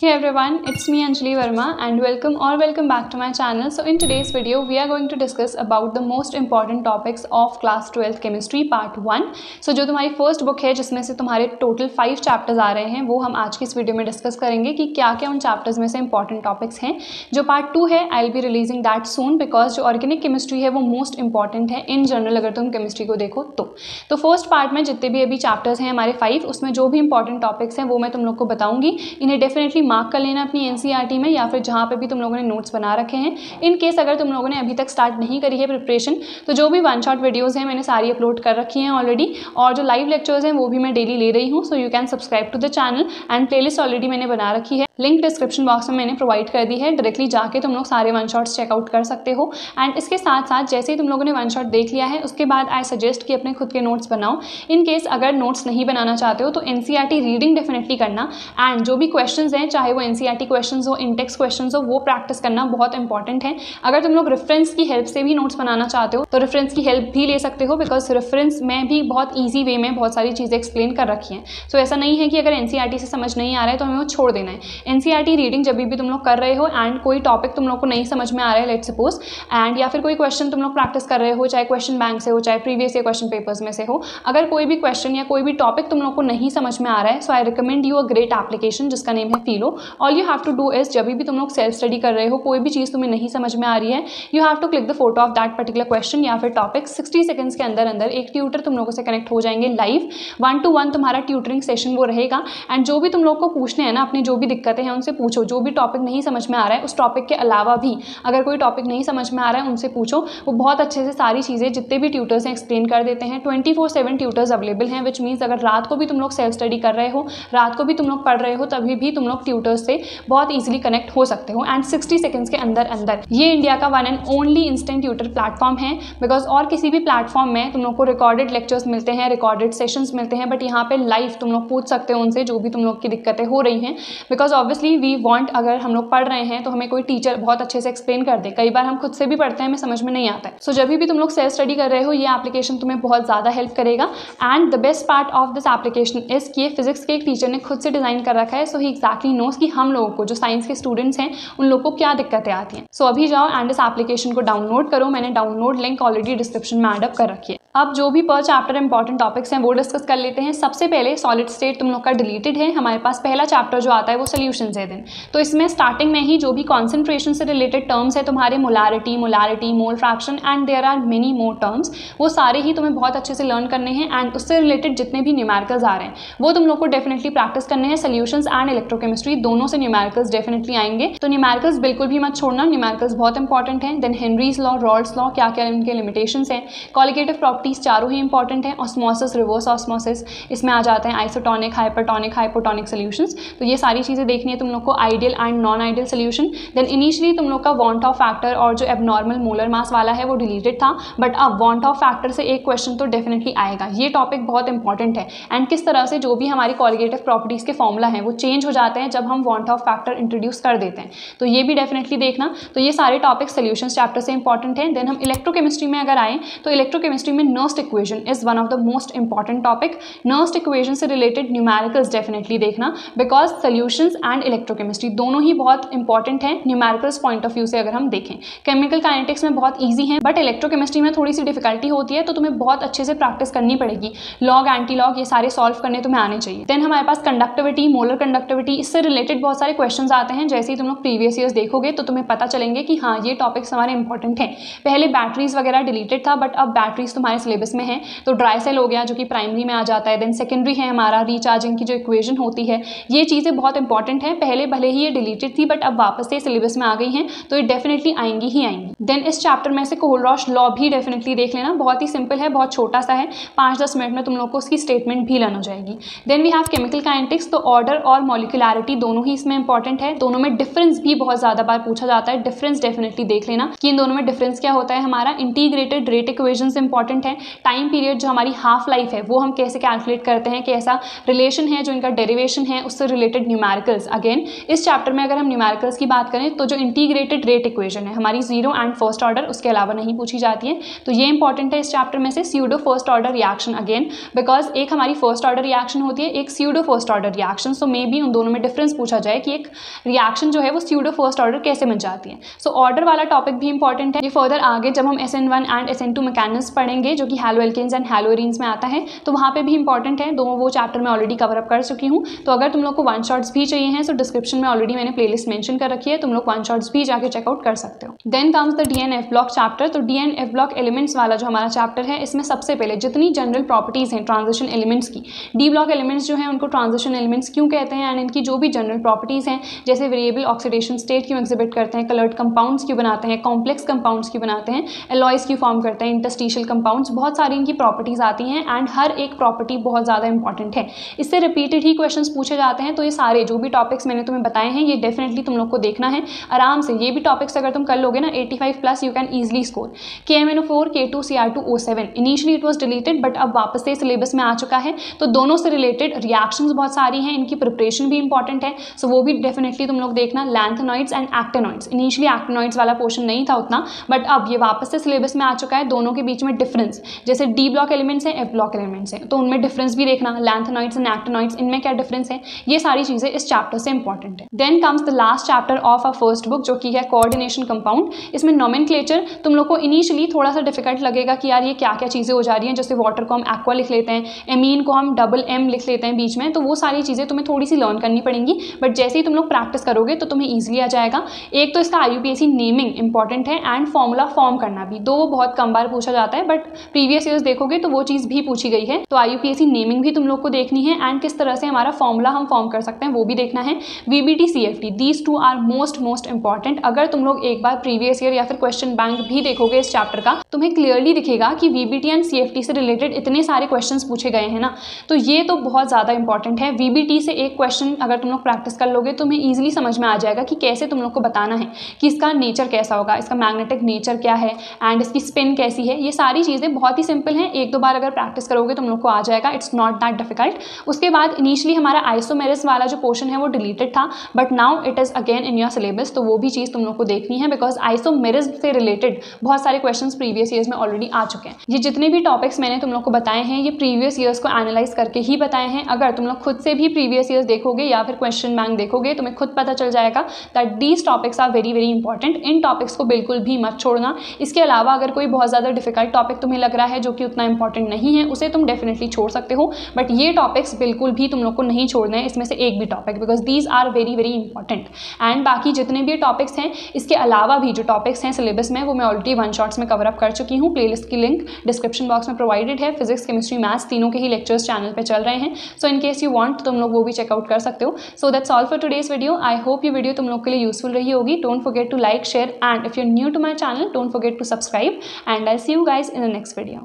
Hey everyone, it's me Anjali Verma and welcome or welcome back to my channel. So in today's video, we are going to discuss about the most important topics of class 12th chemistry part 1. So जो तुम्हारी first book है जिसमें से तुम्हारे total five chapters आ रहे हैं वो हम आज की इस वीडियो में डिस्कस करेंगे कि क्या क्या उन चैप्टर्स में से इंपॉर्टेंट टॉपिक्स हैं जो पार्ट टू है I be releasing that soon because जो ऑर्गेनिक केमिस्ट्री है वो मोस्ट इंपॉर्टेंट है इन जनरल अगर तुम केमिस्ट्री को देखो तो तो फ़र्स्ट पार्ट में जितने भी अभी चैप्टर्स हैं हमारे फाइव उसमें जो भी इंपॉर्टेंट टॉपिक्स हैं वो मैं तुम लोग को बताऊँगी इन्हें डेफिनेटली मार्क कर लेना अपनी एन e में या फिर जहाँ पर भी तुम लोगों ने नोट्स बना रखे हैं। इन केस अगर तुम लोगों ने अभी तक स्टार्ट नहीं करी है प्रिपरेशन तो जो भी वन शॉट वीडियोज़ हैं मैंने सारी अपलोड कर रखी हैं ऑलरेडी और जो लाइव लेक्चर्स हैं वो भी मैं डेली ले रही हूँ so you can subscribe to the channel and playlist already मैंने बना रखी है। लिंक डिस्क्रिप्शन बॉक्स में मैंने प्रोवाइड कर दी है डायरेक्टली जाके तुम लोग सारे वन शॉट्स चेकआउट कर सकते हो। एंड इसके साथ साथ जैसे ही तुम लोगों ने वन शॉट देख लिया है, उसके बाद आई सजेस्ट कि अपने खुद के नोट्स बनाओ। इन केस अगर नोट्स नहीं बनाना चाहते हो तो एन रीडिंग डेफिनेटली करना। एंड जो भी क्वेश्चन हैं चाहे वो एन क्वेश्चन हो इंटेक्स क्वेश्चन हो वो प्रैक्टिस करना बहुत इंपॉर्टेंट है। अगर तुम लोग रेफरेंस की हेल्प से भी नोट्स बनाना चाहते हो तो रेफरेंस की हेल्प भी ले सकते हो बिकॉज़ रेफरेंस में भी बहुत ईजी वे में बहुत सारी चीज़ें एक्सप्लेन कर रखी हैं। सो so, ऐसा नहीं है कि अगर एन से समझ नहीं आ रहा है तो हमें वो छोड़ देना है। एन रीडिंग जब भी तुम लोग कर रहे हो एंड कोई टॉपिक तुम लोग को नहीं समझ में आ रहा है लेट सपोज़ एंड या फिर कोई क्वेश्चन तुम लोग प्रैक्टिस कर रहे हो चाहे क्वेश्चन बैंक से हो चाहे प्रीवियस ईयर क्वेश्चन पेपर्स में से हो अगर कोई भी क्वेश्चन या कोई भी टॉपिक तुम लोग को नहीं समझ में आ रहा है so I recommend you a great application जिसका नेम है Filo all you have to do is जब भी तुम लोग सेल्फ स्टडी कर रहे हो, कोई भी चीज़ तुम्हें नहीं समझ में आ रही है you have to click the photo of that particular question या फिर टॉपिक सिक्सटी सेकंड्स के अंदर अंदर एक ट्यूटर तुम लोगों से कनेक्ट हो जाएँगे लाइव वन टू वन तुम्हारा ट्यूटरिंग सेशन वो रहेगा एंड जो भी तुम लोग को पूछने हैं ना, अपनी जो भी दिक्कतें हैं उनसे पूछो। जो भी टॉपिक नहीं समझ में आ रहा है, उस टॉपिक के अलावा भी अगर कोई टॉपिक नहीं समझ में आ रहा है, उनसे पूछो। वो बहुत अच्छे से सारी चीज़ें जितने भी ट्यूटर्स हैं एक्सप्लेन कर देते हैं। Twenty four seven tutors available हैं विच मीन्स अगर रात को भी तुम लोग सेल्फ स्टडी कर रहे हो, रात को भी तुम लोग पढ़ रहे हो, तभी भी तुम लोग ट्यूटर्स से बहुत ईजिली कनेक्ट हो सकते हो एंड सिक्सटी सेकेंड्स के अंदर अंदर। ये इंडिया का one and only instant tutor platform है बिकॉज़ और किसी भी प्लेटफॉर्म में तुम लोग को रिकॉर्डेड लेक्चर्स मिलते हैं रिकॉर्डेड सेशंस मिलते हैं बट यहाँ पे लाइव तुम लोग पूछ सकते हो उनसे जो भी तुम लोग की दिक्कतें हो रही हैं। बिकॉज़ ऑब्वियसली वी वॉन्ट अगर हम लोग पढ़ रहे हैं तो हमें कोई टीचर बहुत अच्छे से एक्सप्लेन कर दे। कई बार हम खुद से भी पढ़ते हैं हमें समझ में नहीं आता है। सो so, जब भी तुम लोग सेल्फ स्टडी कर रहे हो ये एप्लीकेशन तुम्हें बहुत ज़्यादा हेल्प करेगा। And the best part of this application is कि फिजिक्स के एक टीचर ने खुद से डिज़ाइन कर रखा है सो ही एक्जैक्टली नोस कि हम लोगों को जो साइंस के स्टूडेंट्स हैं उन लोगों को क्या दिक्कतें आती हैं? सो so, अभी जाओ एंड इस एप्लीकेशन को डाउनलोड करो। मैंने डाउनलोड लिंक ऑलरेडी डिस्क्रिप्शन में एडअप कर रखी है। अब जो भी पर चैप्टर इंपॉर्टेंट टॉपिक्स हैं, वो डिस्कस कर लेते हैं। सबसे पहले सॉलिड स्टेट तुम लोग का डिलीटेड है। हमारे पास पहला चैप्टर जो आता है, वो सोल्यूशन है दिन। तो इसमें स्टार्टिंग में ही जो भी कॉन्सेंट्रेशन से रिलेटेड टर्म्स है, तुम्हारे molarity molarity mole fraction and there are many more terms वो सारे ही तुम्हें बहुत अच्छे से लर्न करने हैं। एंड उससे रिलेटेड जितने भी न्यूमेरिकल्स आ रहे हैं, वो तुम लोग को डेफिनेटली प्रैक्टिस करने हैं। सोल्यूशन एंड इलेक्ट्रोकेमिस्ट्री दोनों से न्यूमेरिकल्स डेफिनेटली आएँगे। तो न्यूमेरिकल्स बिल्कुल भी मत छोड़ना। न्यूमेरिकल्स बहुत इंपॉर्टेंट है। Then Henry's law Raoult's law क्या क्या इनके लिमिटेशन हैं? कॉलिगेटिव प्रॉपर्टीज़ चारों ही इंपॉर्टेंट है ऑस्मोसिस रिवर्स ऑस्मोसिस इसमें आ जाते हैं आइसोटॉनिक हाइपरटॉनिक हाइपोटॉनिक सोल्यूशंस तो ये सारी चीज़ें देखनी है तुम लोग को ideal and non ideal solution then initially तुम लोग का वॉन्ट ऑफ़ फैक्टर और जो एबनॉर्मल मोलर मास वाला है वो डिलीटेड था। बट अब वॉन्ट ऑफ़ फैक्टर से एक क्वेश्चन तो डेफिनेटली आएगा। ये टॉपिक बहुत इंपॉर्टेंट है। एंड किस तरह से जो भी हमारी कॉलिगेटिव प्रॉपर्टीज़ के फॉर्मूला हैं, वो चेंज हो जाते हैं जब हम वॉन्ट ऑफ़ फैक्टर इंट्रोड्यूस कर देते हैं। तो ये भी डेफिनेटली देखना। तो ये सारे टॉपिक सोल्यूशन चैप्टर से इंपॉर्टेंट है। देन हम इलेक्ट्रोकेमिस्ट्री में अगर आए तो इलेक्ट्रोकेमिस्ट्री में Nernst equation is one of the most important topic Nernst equation से रिलेटेड न्यूमेरिकल्स डेफिनेटली देखना बिकॉज़ सोल्यूशंस एंड इलेक्ट्रोकेमिस्ट्री दोनों ही बहुत इंपॉर्टेंट हैं न्यूमेरिकल्स पॉइंट ऑफ़ व्यू से अगर हम देखें। केमिकल काइनेटिक्स में बहुत ईजी है बट इलेक्ट्रोकेमिस्ट्री में थोड़ी सी डिफिकल्टी होती है तो तुम्हें बहुत अच्छे से प्रैक्टिस करनी पड़ेगी। लॉग एंटी लॉग ये सारे सॉल्व करने तुम्हें आने चाहिए। देन हमारे पास कंडक्टिविटी मोलर कंडक्टिविटी इससे रिलेटेड बहुत सारे क्वेश्चन आते हैं। जैसे ही तुम लोग प्रीवियस ईयर्स देखोगे तो तुम्हें पता चलेंगे कि हाँ ये टॉपिक्स हमारे इंपॉर्टेंट हैं। पहले बैटरीज वगैरह डिलीटेड था बट अब बैटरीज तुम्हारे सिलेबस में है तो ड्राई सेल हो गया जो कि प्राइमरी में आ जाता है देन सेकेंडरी है हमारा रिचार्जिंग की जो इक्वेशन होती है, ये चीज़ें बहुत इंपॉर्टेंट हैं, पहले भले ही ये डिलीटेड थी बट अब वापस से सिलेबस में आ गई हैं तो ये डेफिनेटली आएँगी ही आएँगी। देन इस चैप्टर में से कोहलरॉश लॉ भी डेफिनेटली देख लेना, बहुत ही सिंपल है, बहुत छोटा सा है पाँच दस मिनट में तुम लोग को उसकी स्टेटमेंट भी लर्न हो जाएगी। Then we have chemical kinetics तो ऑर्डर और मॉलिकुलरिटी दोनों ही इसमें इंपॉर्टेंट है, दोनों में डिफरेंस भी बहुत ज़्यादा बार पूछा जाता है डिफरेंस डेफिनेटली देख लेना कि इन दोनों में डिफरेंस क्या होता है हमारा इंटीग्रेटेड रेट इक्वेशन इंपॉर्टेंट है। टाइम पीरियड जो हमारी हाफ़ लाइफ है वो हम कैसे कैलकुलेट करते हैं कि ऐसा रिलेशन है जो इनका डेरिवेशन है उससे रिलेटेड न्यूमेरिकल्स अगेन इस चैप्टर में अगर हम न्यूमेरिकल्स की बात करें तो जो इंटीग्रेटेड रेट इक्वेशन है हमारी ज़ीरो एंड फ़र्स्ट ऑर्डर उसके अलावा नहीं पूछी जाती है। तो ये इंपॉर्टेंट है इस चैप्टर में से pseudo first order reaction again because एक हमारी फ़र्स्ट ऑर्डर रिएक्शन होती है एक pseudo first order reaction so may be उन दोनों में डिफरेंस पूछा जाए कि एक रिएक्शन जो है वो सीडो फ़र्स्ट ऑर्डर कैसे बन जाती है। सो so, ऑर्डर वाला टॉपिक भी इंपॉर्टेंट है। ये फर्दर आगे जब हम S N one and S N two mechanics पढ़ेंगे जो कि हेलो एंड हेलो में आता है तो वहाँ पे भी इंपॉर्टेंट है, दो वो चैप्टर में ऑलरेडी कवर अप कर चुकी हूँ। तो अगर तुम लोग को वन शॉट्स भी चाहिए हैं तो डिस्क्रिप्शन में ऑलरेडी मैंने प्लेलिस्ट मेंशन कर रखी है, तुम लोग वन शॉट्स भी जाके चेकआउट कर सकते हो। Then comes the D and F block chapter तो D and F block elements वाला जो हमारा चैप्टर है, इसमें सबसे पहले जितनी जनरल प्रॉपर्टीज़ हैं ट्रांजिशन एलिमेंट्स की डी ब्लॉक एलिमेंट्स जो है, उनको ट्रांजिशन एलिमेंट्स क्यों कहते हैं एंड इनकी जो भी जनरल प्रॉपर्टीज़ हैं, जैसे वेरिएबल ऑक्सीडेशन स्टेट क्यों एग्जिबिट करते हैं कलर्ड कंपाउंड्स क्यों बनाते हैं कॉम्प्लेक्स कंपाउंड्स क्यों बनाते हैं एलॉयस क्यों फॉर्म करते हैं इंटस्टिशियल कंपाउंड्स बहुत सारी इनकी प्रॉपर्टीज़ आती हैं एंड हर एक प्रॉपर्टी बहुत ज़्यादा इंपॉर्टेंट है। इससे रिपीटेड ही क्वेश्चन पूछे जाते हैं तो ये सारे जो भी टॉपिक्स मैंने तुम्हें बताए हैं, ये डेफिनेटली तुम लोग को देखना है। आराम से ये भी टॉपिक्स अगर तुम कर लोगे ना eighty plus you can easily score K M N O four K two C R two O seven initially it was deleted but अब वापस से सिलेबस में आ चुका है। तो दोनों से रिलेटेड रिएक्शंस बहुत सारी हैं, इनकी प्रिपरेशन भी इंपॉर्टेंट है। सो so वो भी डेफिनेटली तुम लोग देखना lanthanoids and actinoids initially actinoids वाला पोर्शन नहीं था उतना बट अब ये वापस से सिलेबस में आ चुका है, दोनों के बीच में डिफरेंस जैसे डी ब्लॉक एलिमेंट्स हैं एफ़ ब्लॉक एलिमेंट्स हैं। तो उनमें डिफरेंस भी देखना लैंथनॉइड्स एंड एक्टेनॉइड्स इनमें क्या डिफरेंस है? ये सारी चीज़ें इस चैप्टर से इंपॉर्टेंट है। Then comes the last chapter of a first book जो कि है कोऑर्डिनेशन कंपाउंड इसमें नॉमिन तुम लोग को इनिशियली थोड़ा सा डिफ़िकल्ट लगेगा कि यार ये क्या क्या चीज़ें हो जा रही हैं। जैसे वाटर को हम एक्वा लिख लेते हैं एमीन को हम डबल एम लिख लेते हैं बीच में तो वो सारी चीज़ें तुम्हें थोड़ी सी लर्न करनी पड़ेंगी। बट जैसे ही तुम लोग प्रैक्टिस करोगे तो तुम्हें ईजिली आ जाएगा। एक तो इसका आई नेमिंग इंपॉर्टेंट है एंड फॉर्मूला फॉर्म करना भी। दो बहुत कम बार पूछा जाता है बट प्रीवियस ईयर्स देखोगे तो वो चीज़ भी पूछी गई है। तो आई नेमिंग भी तुम लोग को देखनी है एंड किस तरह से हमारा फॉर्मूला हम फॉर्म कर सकते हैं वो भी देखना है। V B T C these two are most most important अगर तुम लोग एक बार प्रीवियस ईयर या फिर क्वेश्चन बैंक भी देखोगे इस चैप्टर का, तुम्हें क्लियरली दिखेगा कि V B T and C से रिलेटेड इतने सारे क्वेश्चन पूछे गए हैं ना। तो ये तो बहुत ज़्यादा इंपॉर्टेंट है। वी बी टी से एक क्वेश्चन अगर तुम लोग प्रैक्टिस कर लोगे तो तुम्हें ईजिली समझ में आ जाएगा कि कैसे तुम लोग को बताना है कि इसका नेचर कैसा होगा, इसका मैग्नेटिक नेचर क्या है एंड इसकी स्पिन कैसी है। ये सारी चीज़ें बहुत ही सिंपल हैं। एक दो बार अगर प्रैक्टिस करोगे तुम लोग को आ जाएगा। इट्स नॉट दैट डिफ़िकल्ट उसके बाद इनिशियली हमारा आइसोमेरिस वाला जो पोर्शन है वो डिलीटेड था। But now it is again in your syllabus तो वो भी चीज़ तुम लोग को देखनी है बिकॉज़ आइसोमेरिस से रिलेटेड बहुत सारे क्वेश्चन प्रीवियस ईयर्स में ऑलरेडी आ चुके हैं। ये जितने भी टॉपिक्स मैंने तुम लोग को बताए हैं, ये प्रीवियस ईयर्स को एनालाइज करके ही बताए हैं। अगर तुम लोग खुद से भी प्रीवियस ईयर्स देखोगे या फिर क्वेश्चन बैंक देखोगे, तुम्हें खुद पता चल जाएगा that these topics are very very important in topics को बिल्कुल भी मत छोड़ना। इसके अलावा अगर कोई बहुत ज़्यादा डिफ़िकल्ट टॉपिक तुम्हें लग रहा है जो कि उतना इंपॉर्टेंट नहीं है, उसे तुम डेफिनेटली छोड़ सकते हो बट ये टॉपिक्स बिल्कुल भी तुम लोग को नहीं छोड़ना है, इसमें से एक भी topic because these are very very important and बाकी जितने भी टॉपिक्स हैं, इसके अलावा भी जो टॉपिक्स हैं सिलेबस में, वो मैं ऑलरेडी वन शॉट्स में कवर अप कर चुकी हूँ. प्लेलिस्ट की लिंक डिस्क्रिप्शन बॉक्स में प्रोवाइडेड है. फिजिक्स केमिस्ट्री मैथ्स तीनों के ही लेक्चर्स चैनल पर चल रहे हैं. So in case you want तुम लोग वो भी चेकआउट कर सकते हो. So that's all for today's video I hope ये वीडियो तुम लोग के लिए यूजफुल रही होगी. Don't forget to like share and if you new to my channel don't forget to subscribe and I see you guys in the next video